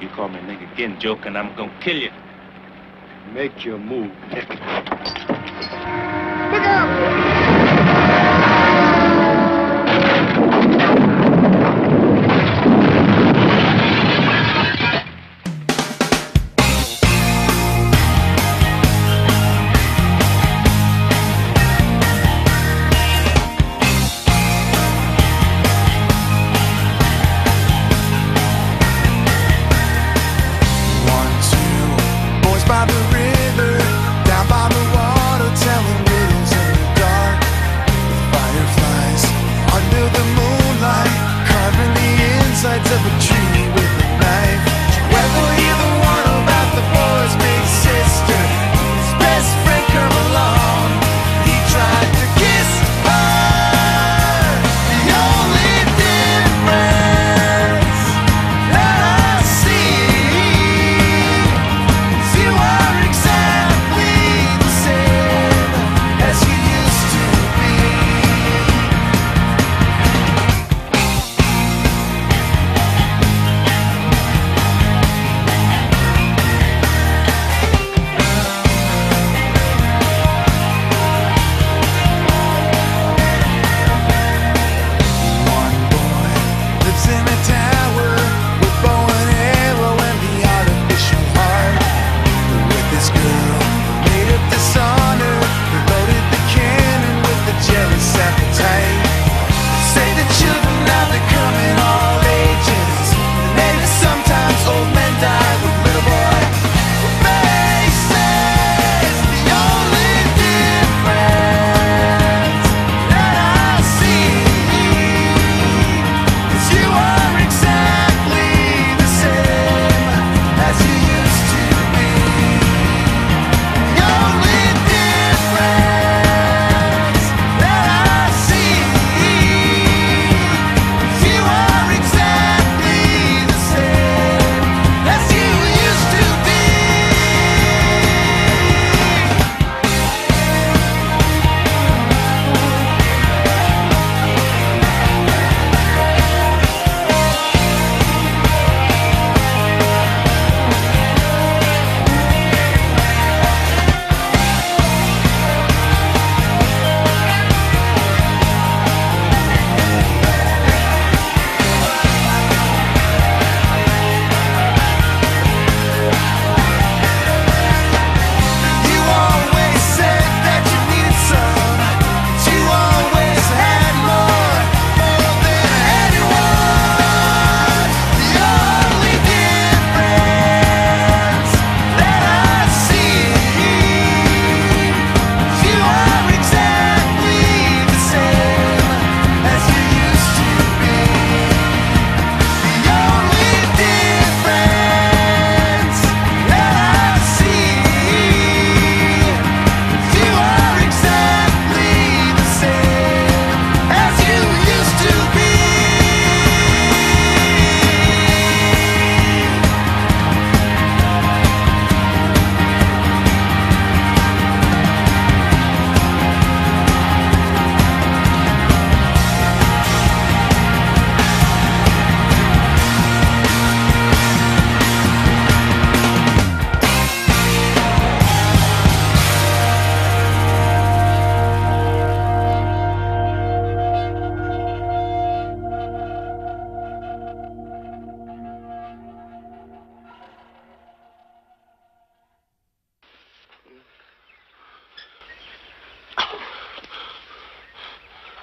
You call me a nigga again, Joker, and I'm gonna kill you. Make your move.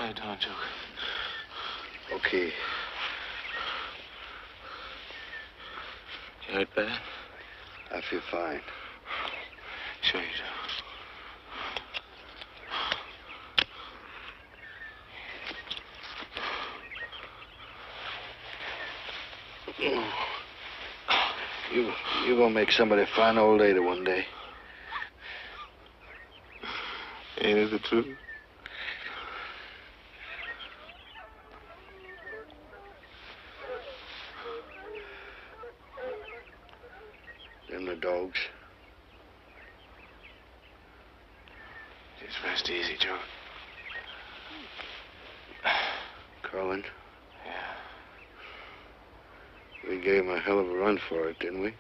I don't joke. Okay. You hurt bad? I feel fine. Sure you do. You, you're gonna make somebody a fine old lady one day. Ain't it the truth? dogs. Just rest easy, John. Cullen. Yeah. We gave him a hell of a run for it, didn't we?